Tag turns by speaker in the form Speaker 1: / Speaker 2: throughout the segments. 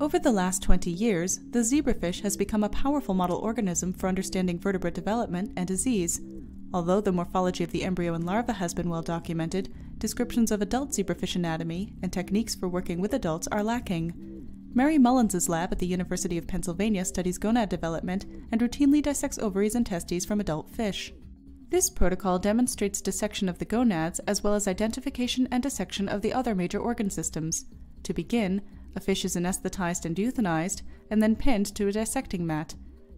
Speaker 1: Over the last 20 years, the zebrafish has become a powerful model organism for understanding vertebrate development and disease. Although the morphology of the embryo and larva has been well documented, descriptions of adult zebrafish anatomy and techniques for working with adults are lacking. Mary Mullins' lab at the University of Pennsylvania studies gonad development and routinely dissects ovaries and testes from adult fish. This protocol demonstrates dissection of the gonads as well as identification and dissection of the other major organ systems. To begin, a fish is anesthetized and euthanized, and then pinned to a dissecting mat.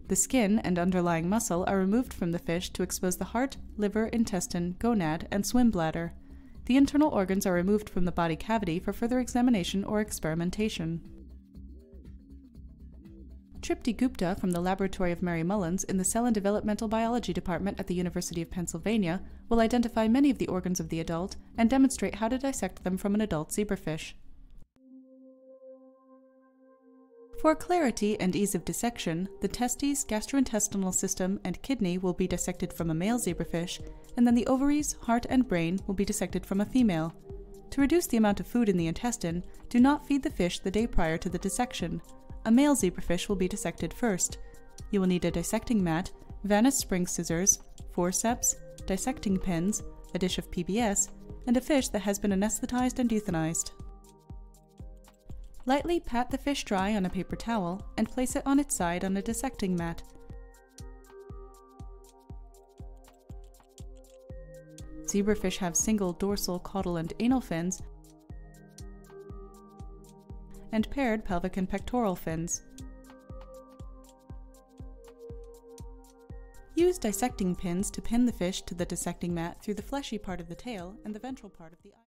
Speaker 1: The skin and underlying muscle are removed from the fish to expose the heart, liver, intestine, gonad, and swim bladder. The internal organs are removed from the body cavity for further examination or experimentation. Tripti Gupta from the laboratory of Mary Mullins in the Cell and Developmental Biology Department at the University of Pennsylvania will identify many of the organs of the adult and demonstrate how to dissect them from an adult zebrafish. For clarity and ease of dissection, the testes, gastrointestinal system, and kidney will be dissected from a male zebrafish, and then the ovaries, heart, and brain will be dissected from a female. To reduce the amount of food in the intestine, do not feed the fish the day prior to the dissection. A male zebrafish will be dissected first. You will need a dissecting mat, Vannas spring scissors, forceps, dissecting pins, a dish of PBS, and a fish that has been anesthetized and euthanized. Lightly pat the fish dry on a paper towel and place it on its side on a dissecting mat. Zebrafish have single dorsal, caudal, and anal fins and paired pelvic and pectoral fins. Use dissecting pins to pin the fish to the dissecting mat through the fleshy part of the tail and the ventral part of the eye.